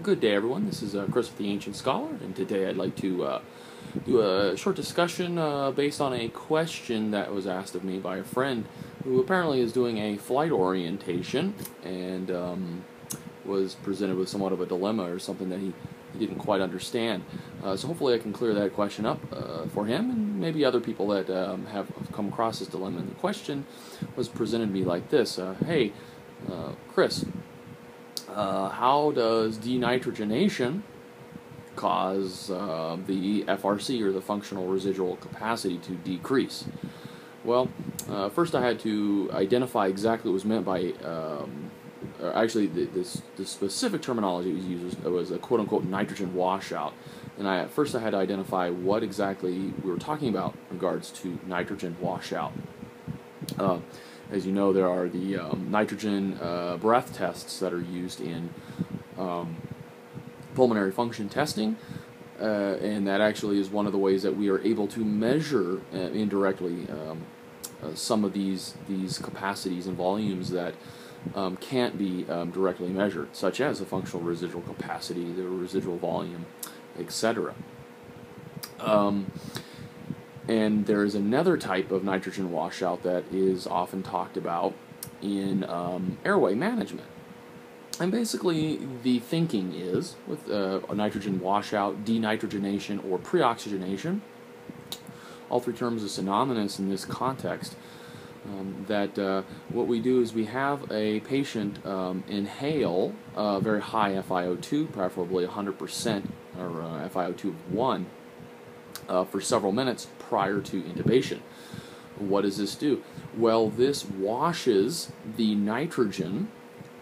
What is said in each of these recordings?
Good day, everyone. This is uh, Chris with the Ancient Scholar, and today I'd like to uh, do a short discussion uh, based on a question that was asked of me by a friend who apparently is doing a flight orientation and um, was presented with somewhat of a dilemma or something that he, he didn't quite understand. Uh, so hopefully I can clear that question up uh, for him and maybe other people that um, have come across this dilemma. And the question was presented to me like this uh, Hey, Chris, uh, how does denitrogenation cause uh, the FRC or the functional residual capacity to decrease? Well, uh, first I had to identify exactly what was meant by, um, actually, the, this, the specific terminology was used It was a quote unquote nitrogen washout. And I, at first I had to identify what exactly we were talking about in regards to nitrogen washout. As you know, there are the um, nitrogen uh, breath tests that are used in um, pulmonary function testing, uh, and that actually is one of the ways that we are able to measure uh, indirectly um, uh, some of these these capacities and volumes that um, can't be um, directly measured, such as the functional residual capacity, the residual volume, etc. Um, and there is another type of nitrogen washout that is often talked about in um, airway management. And basically, the thinking is with uh, a nitrogen washout, denitrogenation, or preoxygenation, all three terms are synonymous in this context. Um, that uh, what we do is we have a patient um, inhale uh, very high FiO2, preferably 100% or uh, FiO2 of 1, uh, for several minutes prior to intubation. What does this do? Well, this washes the nitrogen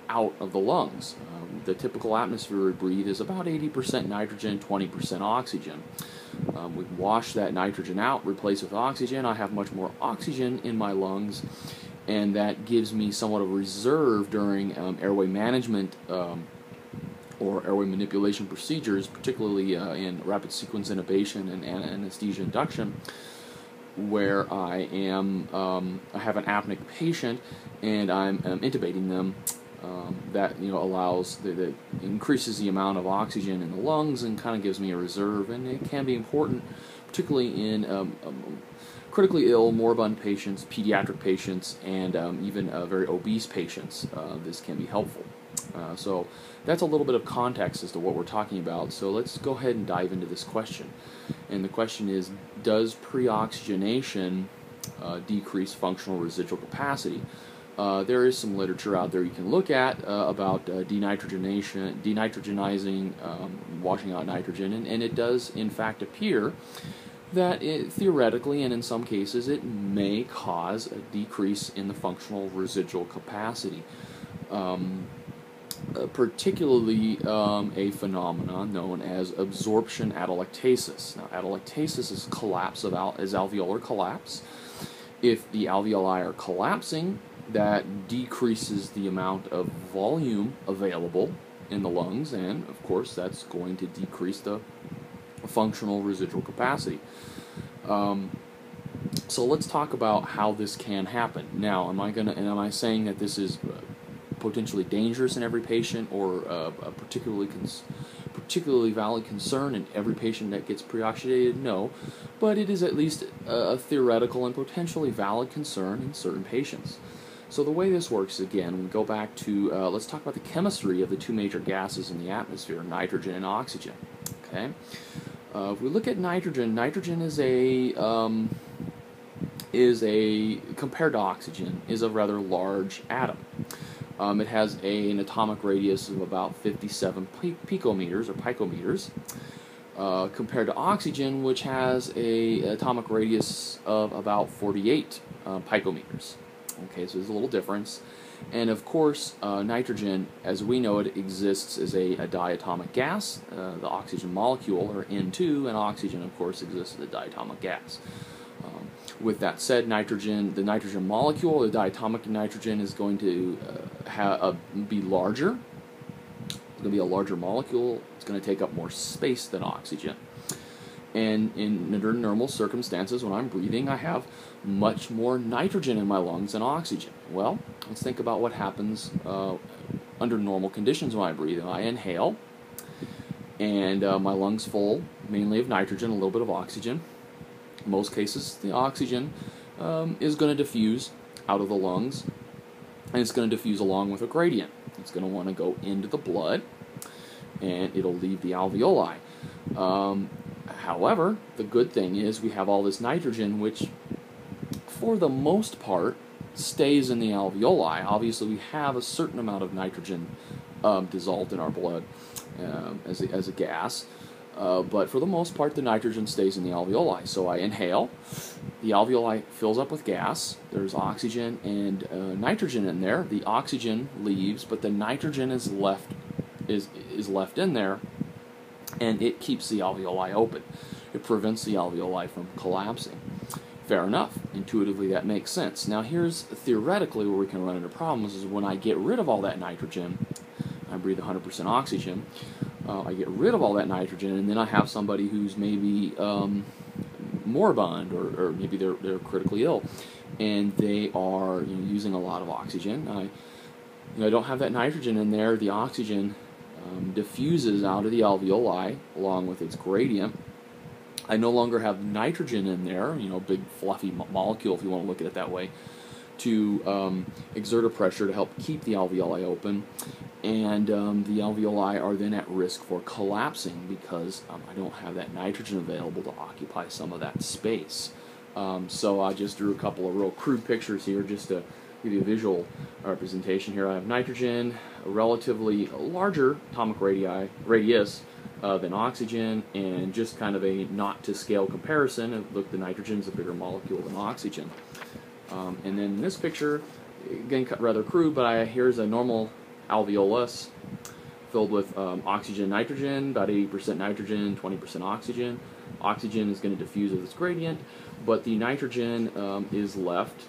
out of the lungs. Um, the typical atmosphere we breathe is about 80% nitrogen, 20% oxygen. Um, we wash that nitrogen out, replace with oxygen. I have much more oxygen in my lungs, and that gives me somewhat of a reserve during um, airway management um, or airway manipulation procedures, particularly uh, in rapid sequence intubation and anesthesia induction, where I am um, I have an apneic patient and I'm, I'm intubating them. Um, that you know allows that, that increases the amount of oxygen in the lungs and kind of gives me a reserve, and it can be important, particularly in um, um critically ill, moribund patients, pediatric patients, and um, even uh, very obese patients. Uh, this can be helpful. Uh, so that's a little bit of context as to what we're talking about. So let's go ahead and dive into this question. And the question is Does preoxygenation uh, decrease functional residual capacity? Uh, there is some literature out there you can look at uh, about uh, denitrogenation, denitrogenizing, um, washing out nitrogen, and, and, it does in fact appear that it, theoretically and in some cases it may cause a decrease in the functional residual capacity. Um, particularly um, a phenomenon known as absorption atelectasis. Now, atelectasis is collapse of al- is alveolar collapse. If the alveoli are collapsing, that decreases the amount of volume available in the lungs, and of course, that's going to decrease the functional residual capacity. Um, so let's talk about how this can happen. Now, am I gonna and am I saying that this is uh, potentially dangerous in every patient or uh, a particularly cons- particularly valid concern in every patient that gets preoxygenated? No, but it is at least a, a theoretical and potentially valid concern in certain patients. So the way this works, again, we go back to uh, let's talk about the chemistry of the two major gases in the atmosphere, nitrogen and oxygen. Okay, uh, if we look at nitrogen, nitrogen is a um, is a compared to oxygen is a rather large atom. Um, it has a, an atomic radius of about 57 picometers or picometers, uh, compared to oxygen, which has a atomic radius of about 48 uh, picometers. Okay, so there's a little difference. And of course, uh, nitrogen, as we know it, exists as a, a diatomic gas. Uh, the oxygen molecule, or N2, and oxygen, of course, exists as a diatomic gas. With that said, nitrogen, the nitrogen molecule, the diatomic nitrogen, is going to uh, ha- uh, be larger. It's going to be a larger molecule. It's going to take up more space than oxygen. And in under normal circumstances, when I'm breathing, I have much more nitrogen in my lungs than oxygen. Well, let's think about what happens uh, under normal conditions when I breathe. I inhale, and uh, my lungs full, mainly of nitrogen, a little bit of oxygen. Most cases, the oxygen um, is going to diffuse out of the lungs, and it's going to diffuse along with a gradient. It's going to want to go into the blood, and it'll leave the alveoli. Um, however, the good thing is we have all this nitrogen, which, for the most part, stays in the alveoli. Obviously, we have a certain amount of nitrogen um, dissolved in our blood um, as, a, as a gas. Uh, but for the most part, the nitrogen stays in the alveoli. So I inhale, the alveoli fills up with gas. There's oxygen and uh, nitrogen in there. The oxygen leaves, but the nitrogen is left is is left in there, and it keeps the alveoli open. It prevents the alveoli from collapsing. Fair enough. Intuitively, that makes sense. Now, here's theoretically where we can run into problems: is when I get rid of all that nitrogen, I breathe 100% oxygen. Uh, I get rid of all that nitrogen, and then I have somebody who's maybe um, moribund or, or maybe they're, they're critically ill, and they are you know, using a lot of oxygen. I, you know, I don't have that nitrogen in there. The oxygen um, diffuses out of the alveoli along with its gradient. I no longer have nitrogen in there, you know, big fluffy mo- molecule if you want to look at it that way, to um, exert a pressure to help keep the alveoli open and um, the alveoli are then at risk for collapsing because um, I don't have that nitrogen available to occupy some of that space. Um, so I just drew a couple of real crude pictures here just to give you a visual representation here. I have nitrogen, a relatively larger atomic radii, radius than oxygen, and just kind of a not to scale comparison. Look, the nitrogen is a bigger molecule than oxygen. Um, and then this picture, again, cut rather crude, but I, here's a normal alveolus filled with um, oxygen nitrogen, about 80% nitrogen, 20% oxygen. Oxygen is going to diffuse with its gradient, but the nitrogen um, is left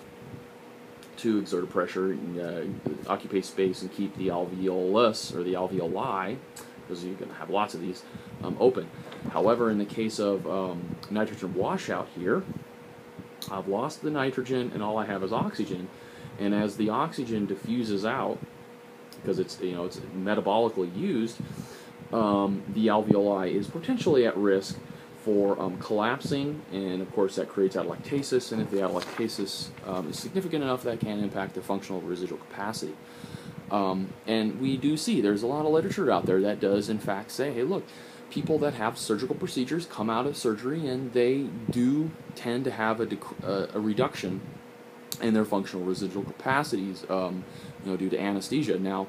to exert a pressure, uh, occupy space, and keep the alveolus or the alveoli, because you're going to have lots of these, um, open. However, in the case of um, nitrogen washout here, I've lost the nitrogen and all I have is oxygen. And as the oxygen diffuses out, because it's you know it's metabolically used, um, the alveoli is potentially at risk for um, collapsing, and of course that creates atelectasis. And if the atelectasis um, is significant enough, that can impact the functional residual capacity. Um, and we do see there's a lot of literature out there that does in fact say, hey, look, people that have surgical procedures come out of surgery and they do tend to have a, dec- uh, a reduction in their functional residual capacities. Um, you know, due to anesthesia. Now,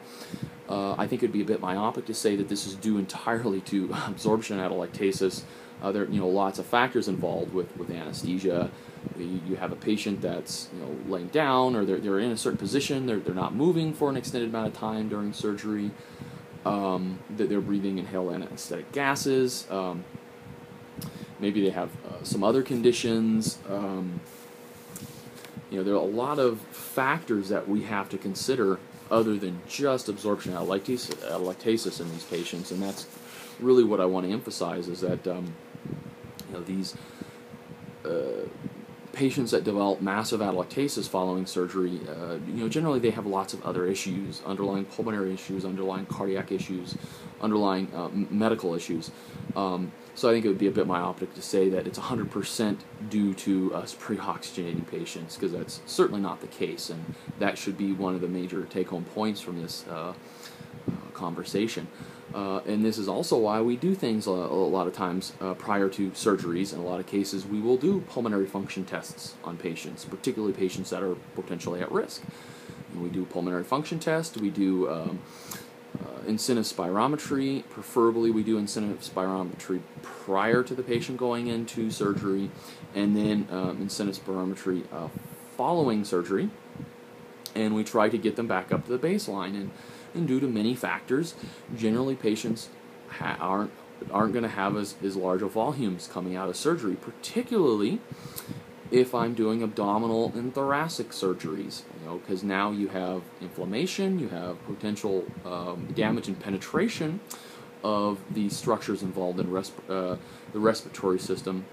uh, I think it'd be a bit myopic to say that this is due entirely to absorption atelectasis. Uh, there, you know, lots of factors involved with, with anesthesia. You, you have a patient that's you know laying down, or they're, they're in a certain position. They're, they're not moving for an extended amount of time during surgery. Um, that they're breathing inhaled anesthetic gases. Um, maybe they have uh, some other conditions. Um, you know, there are a lot of factors that we have to consider other than just absorption atelectasis, in these patients, and that's really what I want to emphasize is that um, you know these uh, patients that develop massive atelectasis following surgery, uh, you know, generally they have lots of other issues, underlying pulmonary issues, underlying cardiac issues, underlying uh, medical issues. Um, so I think it would be a bit myopic to say that it's 100% due to us pre-oxygenating patients, because that's certainly not the case, and that should be one of the major take-home points from this uh, uh, conversation. Uh, and this is also why we do things a, lot of times uh, prior to surgeries. In a lot of cases, we will do pulmonary function tests on patients, particularly patients that are potentially at risk. And we do pulmonary function test. We do um, uh, incentive spirometry. Preferably, we do incentive spirometry prior to the patient going into surgery, and then um, incentive spirometry uh, following surgery. And we try to get them back up to the baseline. And, and due to many factors, generally patients ha- aren't aren't going to have as, as large of volumes coming out of surgery, particularly if I'm doing abdominal and thoracic surgeries, you know, because now you have inflammation, you have potential um, damage and penetration of the structures involved in resp- uh, the respiratory system,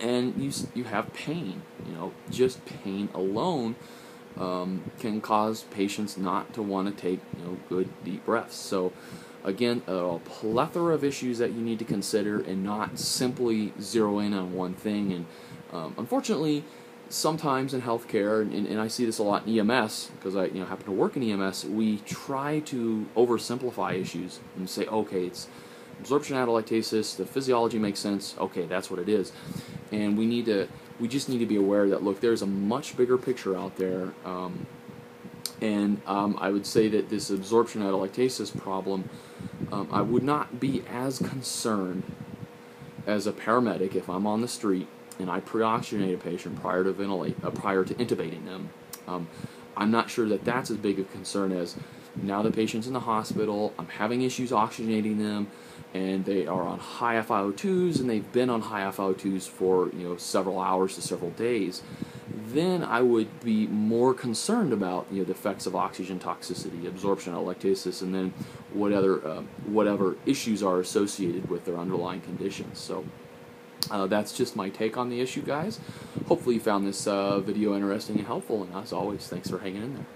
and you you have pain. You know, just pain alone um, can cause patients not to want to take you know good deep breaths. So again, a plethora of issues that you need to consider and not simply zero in on one thing. And um, unfortunately, sometimes in healthcare, and, and I see this a lot in EMS because I you know happen to work in EMS, we try to oversimplify issues and say, okay, it's absorption atelectasis, the physiology makes sense, okay, that's what it is. And we need to, we just need to be aware that, look, there's a much bigger picture out there. Um, and um, I would say that this absorption atelectasis problem, um, I would not be as concerned as a paramedic if I'm on the street and I pre-oxygenate a patient prior to ventilate, uh, prior to intubating them. Um, I'm not sure that that's as big a concern as now the patient's in the hospital, I'm having issues oxygenating them, and they are on high FiO2s, and they've been on high FiO2s for you know several hours to several days. Then I would be more concerned about you know the effects of oxygen toxicity, absorption, atelectasis, and then what other uh, whatever issues are associated with their underlying conditions. So. Uh, that's just my take on the issue, guys. Hopefully, you found this uh, video interesting and helpful, and as always, thanks for hanging in there.